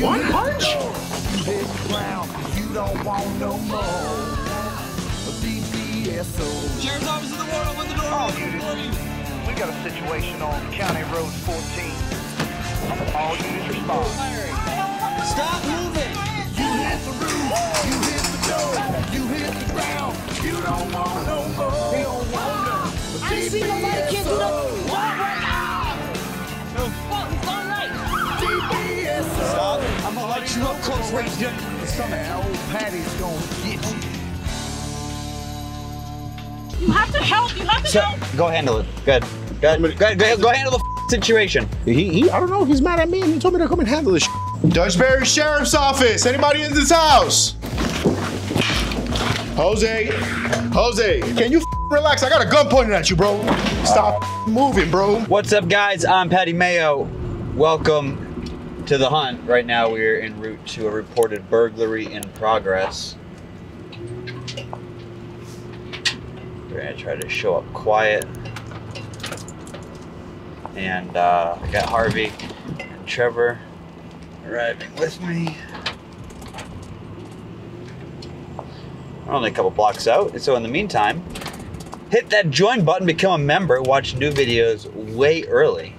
One punch? You hit the ground, you don't want no more. BBSO. Sheriff's Office of the World, open the door. All open units, we got a situation on County Road 14. All units respond. Stop moving. You hit the roof, you hit the door, you hit the ground, you don't want no more. Gonna light you close range gun in the stomach. Now old Patty's gonna get you. You have to help. You have to So, help. go handle it. Good. Good. Good. Go, go handle the f- situation. He, he, I don't know. If he's mad at me, and he told me to come and handle this. Dutchbury Sheriff's Office. Anybody in this house? Jose, Jose, can you f- relax? I got a gun pointed at you, bro. Stop f- moving, bro. What's up, guys? I'm Patty Mayo. Welcome to the hunt. Right now, we're en route to a reported burglary in progress. We're gonna try to show up quiet. And uh, I got Harvey and Trevor arriving with me. We're only a couple blocks out, so in the meantime, hit that join button, become a member, watch new videos way early.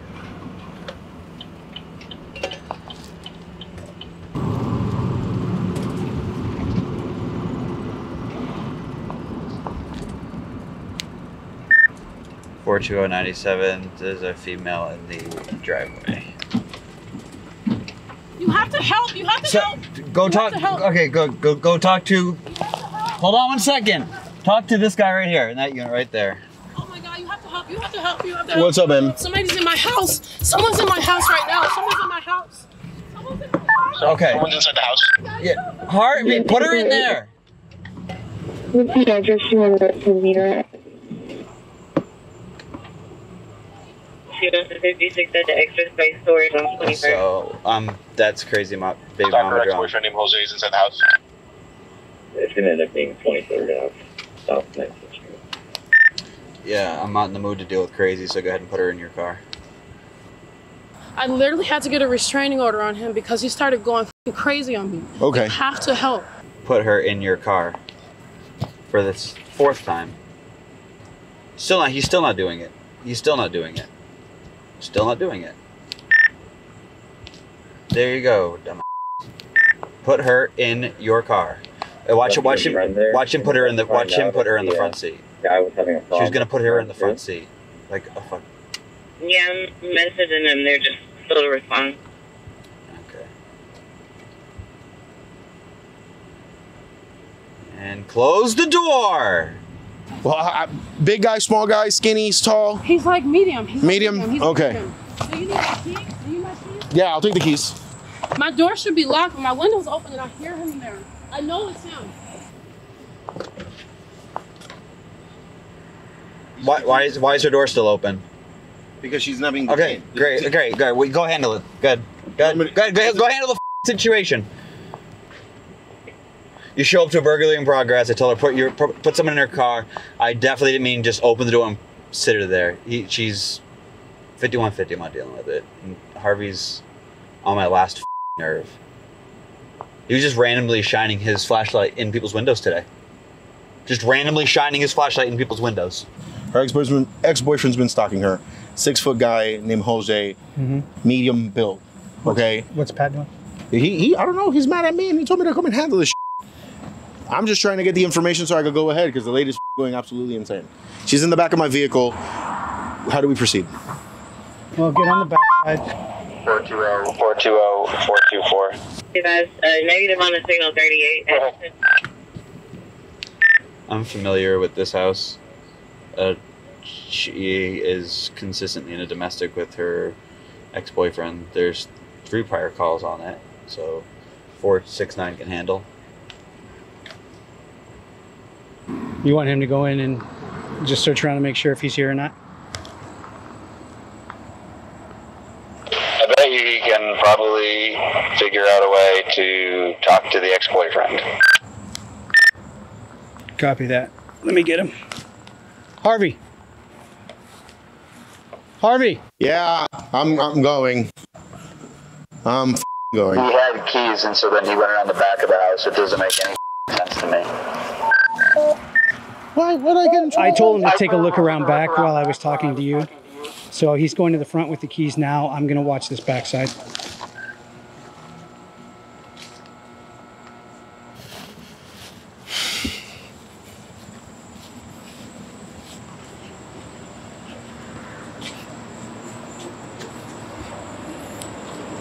Four two oh zero ninety seven. There's a female in the driveway. You have to help. You have to So help. go You talk. to help. Okay, go go go talk to. Hold on one second. Talk to this guy right here in that unit right there. Oh my God, you have to help. You have to help. You have to help. What's up, man? Somebody's in my house. Someone's in my house right now. Someone's in my house. Someone's in my house. Okay. Someone's inside the house. Yeah. Harvey, put her in there. What's the address you want to meet her at? She wants to 56 at the extra space storage on 21st. So um, that's crazy, my baby Stalker mama drone. ex-boyfriend named Jose is inside the house. It's gonna end up being 23rd Ave, South 19th Yeah, I'm not in the mood to deal with crazy, so go ahead and put her in your car. I literally had to get a restraining order on him because he started going crazy on me. Okay. You have to help. Put her in your car for this fourth time. Still not. He's still not doing it. He's still not doing it. Still not doing it. There you go, dumb. Put her in your car. Uh, Watch him. Watch him. Watch him put her in the. Watch him put her in the front seat. Guy was having a She problem. was gonna put her in the front seat. Like, oh fuck. Yeah, I'm messaging them. They're just slow to respond. Okay. And close the door. Well, I, I- big guy, small guy, skinny, tall. He's like medium. He's like Medium? He's Okay. medium. Do you need a key? Do you need my keys? Yeah, I'll take the keys. My door should be locked, but my window's open and I hear him in there. I know it's him. Why, why is why is her door still open? Because she's not being Okay, great, great, great. We go handle it. Good, good, good. Go, go handle the situation. You show up to a burglary in progress. I told her put your put put someone in her car. I definitely didn't mean just open the door and sit her there. He, she's fifty one fifty. I'm not dealing with it. And Harvey's on my last nerve. He was just randomly shining his flashlight in people's windows today. Just randomly shining his flashlight in people's windows. Her ex-boyfriend, ex-boyfriend's been stalking her. Six foot guy named Jose, mm-hmm. medium build. Okay. What's Pat doing? He, he, I don't know. He's mad at me, and he told me to come and handle this. I'm just trying to get the information so I could go ahead because the lady's going absolutely insane. She's in the back of my vehicle. How do we proceed? Well, get on the back side. 420, 420, 424. You guys, uh, negative on the signal 38. I'm familiar with this house. Uh, she is consistently in a domestic with her ex-boyfriend. There's three prior calls on it, so four six nine can handle. You want him to go in and just search around to make sure if he's here or not? I bet you he can probably figure out a way to talk to the ex-boyfriend. Copy that. Let me get him. Harvey. Harvey. Yeah, I'm I'm going. I'm f- going. He had keys, and so then he went around the back of the house. It doesn't make any sense to me. Why? What did I get in trouble? I told him to take a look around back while I was talking to you. So he's going to the front with the keys now. I'm going to watch this backside.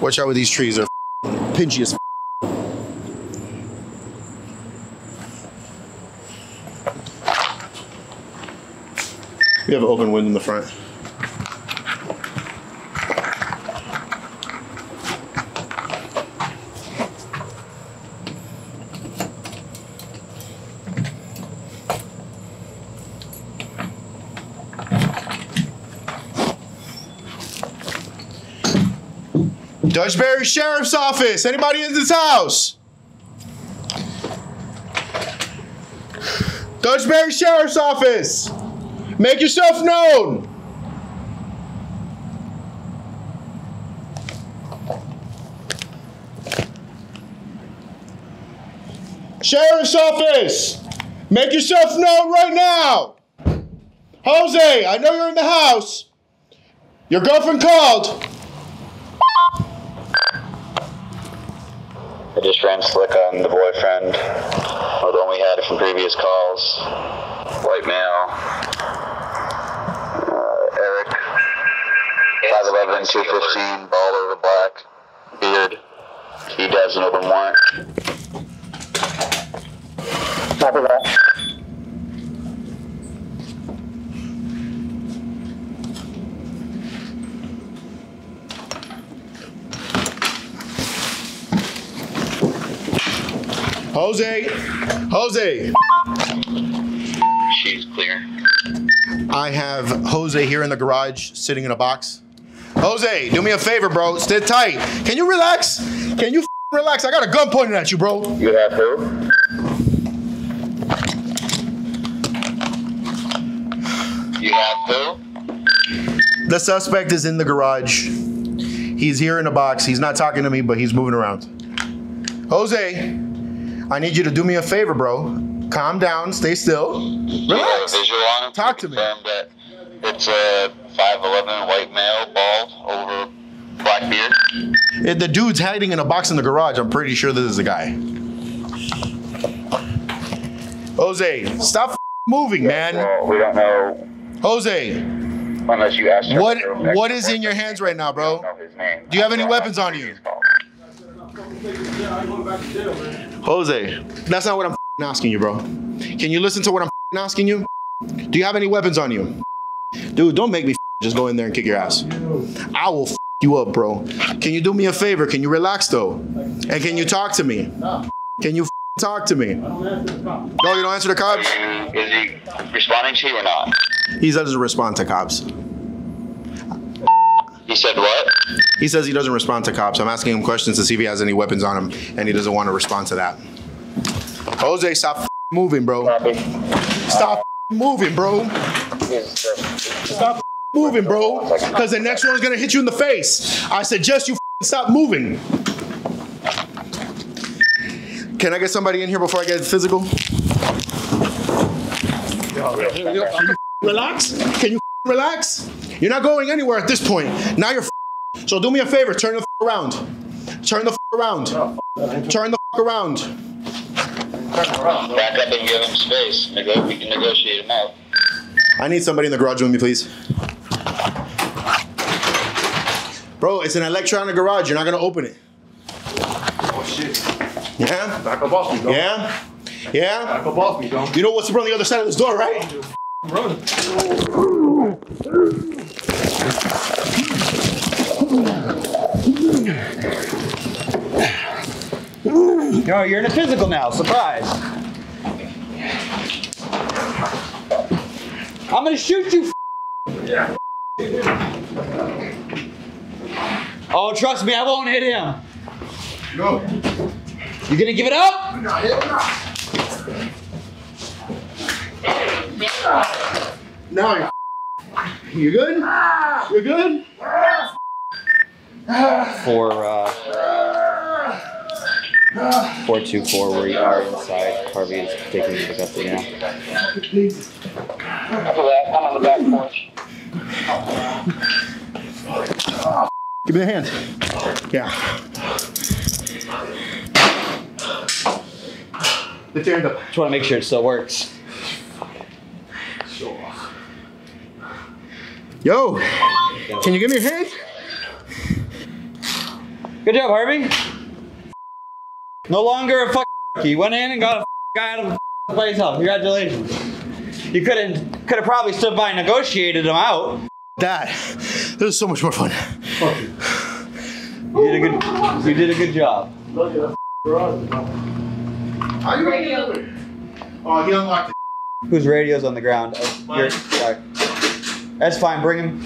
Watch out with these trees. They're f- pinchy as. We have an open wind in the front. Dutchbury Sheriff's Office. Anybody in this house? Dutchbury Sheriff's Office. Make yourself known. Sheriff's Office. Make yourself known right now. Jose, I know you're in the house. Your girlfriend called. I just ran slick on the boyfriend, although we had it from previous calls. White male. Uh, Eric. 5'11, 215, bald over black. Beard. He does an open warrant. Copy that. Jose. Jose. She's clear. I have Jose here in the garage sitting in a box. Jose, do me a favor, bro. Stay tight. Can you relax? Can you relax? I got a gun pointed at you, bro. You have to. You have who? The suspect is in the garage. He's here in a box. He's not talking to me, but he's moving around. Jose, I need you to do me a favor, bro. Calm down, stay still. You have a Relax. visual on? Talk to me. That it's a 5'11 white male, bald, over black beard. If the dude's hiding in a box in the garage, I'm pretty sure this is the guy. Jose, stop moving, man. Well, we don't know Jose, unless you ask what what is in your hands right now, bro? know his name. Do you have any weapons on you? Jose, that's not what I'm asking you, bro. Can you listen to what I'm asking you? Do you have any weapons on you? Dude, don't make me just go in there and kick your ass. I will you up, bro. Can you do me a favor? Can you relax though? And can you talk to me? Can you talk to me? No, you don't answer the cops? Is he responding to you or not? He doesn't respond to cops. He said what? He says he doesn't respond to cops. I'm asking him questions to see if he has any weapons on him, and he doesn't want to respond to that. Jose, stop moving, bro. Stop moving, bro. Stop moving, bro. Because the next one's gonna hit you in the face. I suggest you stop moving. Can I get somebody in here before I get physical? Can relax? Can you relax? You're not going anywhere at this point. Now you're. So do me a favor. Turn the around. Turn the around. Turn the around. Back up and give him space. We can negotiate him out. I need somebody in the garage with me, please. Bro, it's an electronic garage. You're not gonna open it. Oh shit. Yeah? Back up off me, dog. Yeah? Yeah? Back up off me, dog. You know what's on the other side of this door, right? Run. Yo, you're in a physical now. Surprise. I'm gonna shoot you. Yeah. Oh, trust me, I won't hit him. No. You gonna give it up? No, hell no. Now you're You good? You good? For uh, four two four, we are inside. Harvey is taking the custody now. After that, I'm on the back porch. Give me the hand. Yeah. Lift your hand up. Just want to make sure it still works. Sure. Yo, can you give me your hand? Good job, Harvey. No longer a fuck. You went in and got a guy out of the by yourself. Oh, congratulations. You couldn't could have probably stood by and negotiated him out. Dad, this is so much more fun. You did a good. You did a good job. How you radio? Oh, he unlocked it. Whose radio's on the ground? Oh, you're- sorry. That's fine. Bring him.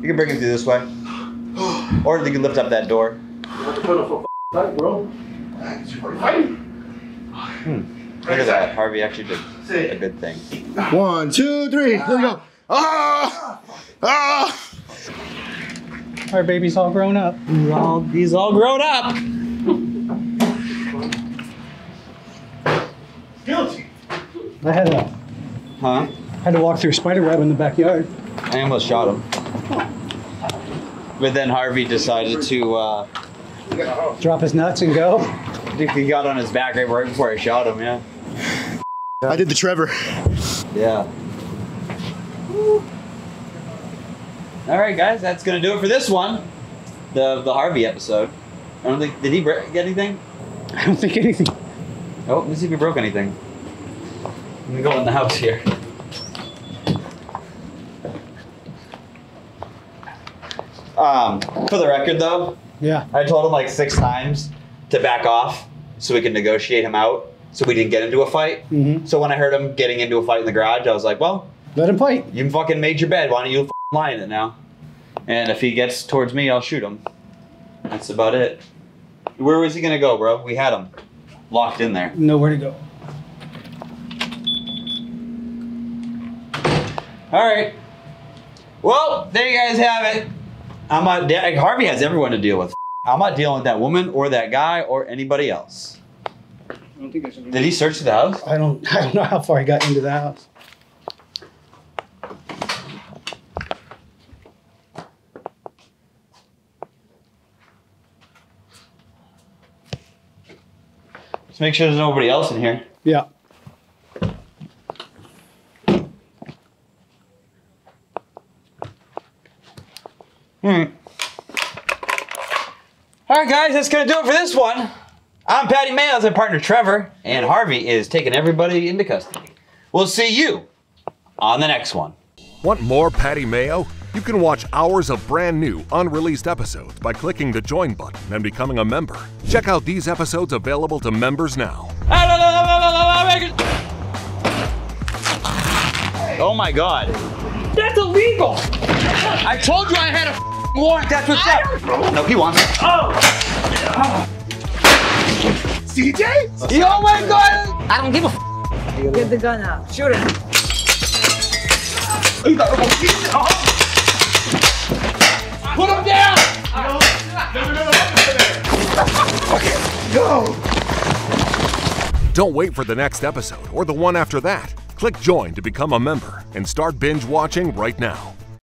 You can bring him through this way, or you can lift up that door. Hmm. Look at that. Harvey actually did a good thing. One, two, three. Here we go. Ah! Ah! Our baby's all grown up. He's all, he's all grown up. Guilty. I had to, Huh? had to walk through a spider web in the backyard. I almost shot him. But then Harvey decided to, uh, Drop his nuts and go. I think he got on his back right, right before I shot him, yeah. I did the Trevor. Yeah. All right, guys, that's gonna do it for this one, the the Harvey episode. I don't think did he bre- get anything? I don't think anything. Oh, let me see if he broke anything. Let me go in the house here. Um, for the record, though, Yeah. I told him like six times to back off so we could negotiate him out, so we didn't get into a fight. Mm-hmm. So when I heard him getting into a fight in the garage, I was like, well, Let him fight. you fucking made your bed. Why don't you f- lie in it now? And if he gets towards me, I'll shoot him. That's about it. Where was he gonna go, bro? We had him locked in there. Nowhere to go. All right. Well, there you guys have it. I'm not. Harvey has everyone to deal with. I'm not dealing with that woman or that guy or anybody else. I don't think there's Did he search the house? I don't. I don't know how far he got into the house. Make sure there's nobody else in here. Yeah. Hmm. All right, guys, that's gonna do it for this one. I'm Patty Mayo, that's my partner Trevor, and Harvey is taking everybody into custody. We'll see you on the next one. Want more Patty Mayo? You can watch hours of brand new, unreleased episodes by clicking the join button and becoming a member. Check out these episodes available to members now. Oh my god. That's illegal! I told you I had a f***ing warrant, that's what's up! No, he wants it. Oh! CJ? Oh my god! I don't give a f- Get the gun out. Shoot him. Put him down! Go! Don't wait for the next episode or the one after that. Click join to become a member and start binge watching right now.